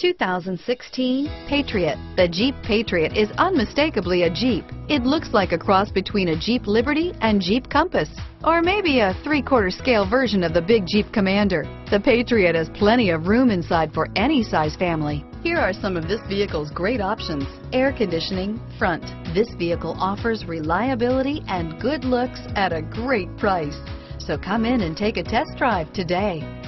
2016 Patriot. The Jeep Patriot is unmistakably a Jeep. It looks like a cross between a Jeep Liberty and Jeep Compass. Or maybe a three-quarter scale version of the big Jeep Commander. The Patriot has plenty of room inside for any size family. Here are some of this vehicle's great options. Air conditioning, front. This vehicle offers reliability and good looks at a great price. So come in and take a test drive today.